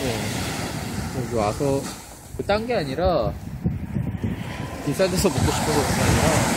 어, 여기 와서 그 딴게 아니라 비싼 데서 먹고 싶어서 그게 아니라